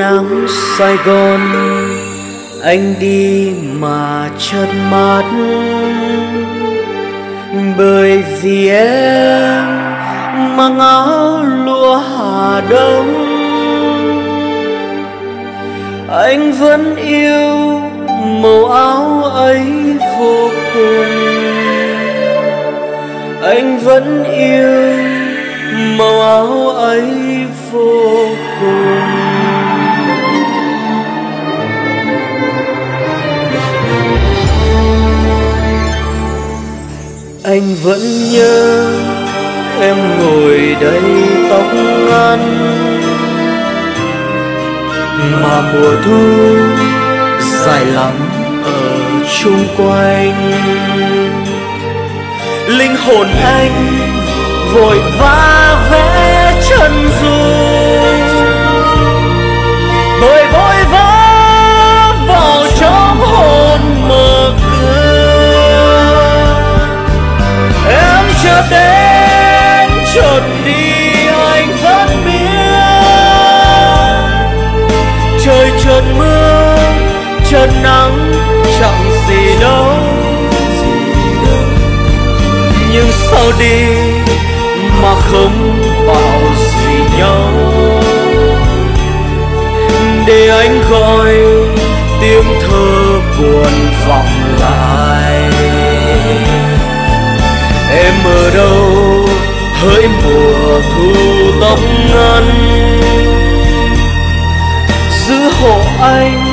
nắng Sài Gòn. Anh đi mà chợt mắt bởi vì em mang áo lụa Hà Đông. Anh vẫn yêu màu áo ấy vô cùng. Anh vẫn yêu màu áo ấy vô cùng. Anh vẫn nhớ em ngồi đây tóc ngắn. Mà mùa thu dài lắm ở chung quanh. Linh hồn anh vội vã vẽ chân dung. Tôi vội vã em đến chợt đi, anh vẫn biết. Trời chợt mưa, chợt nắng, chẳng gì đâu. Nhưng sao đi mà không bảo gì nhau. Để anh gọi tiếng thơ buồn vọng lại hỡi mùa thu tóc ngân giữ hộ anh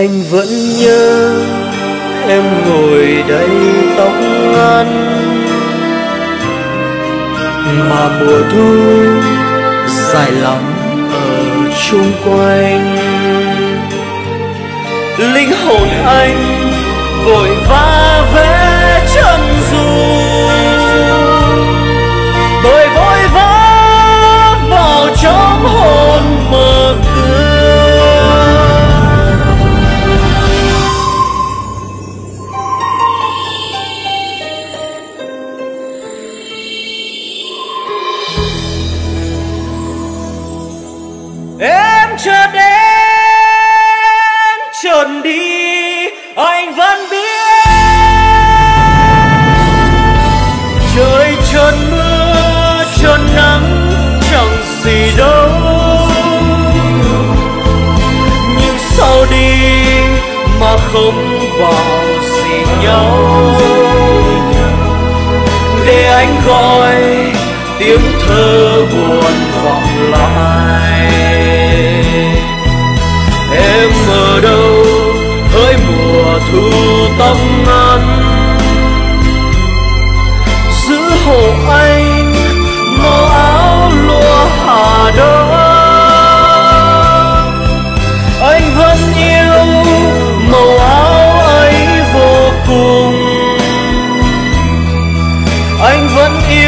anh vẫn nhớ em ngồi đây tóc ngắn. Mà mùa thu dài lắm ở chung quanh. Linh hồn anh vội vã trốn chợt đi, anh vẫn biết. Trời chợt mưa chợt nắng, chẳng gì đâu. Nhưng sao đi mà không bảo gì nhau. Để anh gọi tiếng thơ thu tâm ngắn giữ hộ anh, màu áo lụa hà đông anh vẫn yêu màu áo ấy vô cùng. Anh vẫn yêu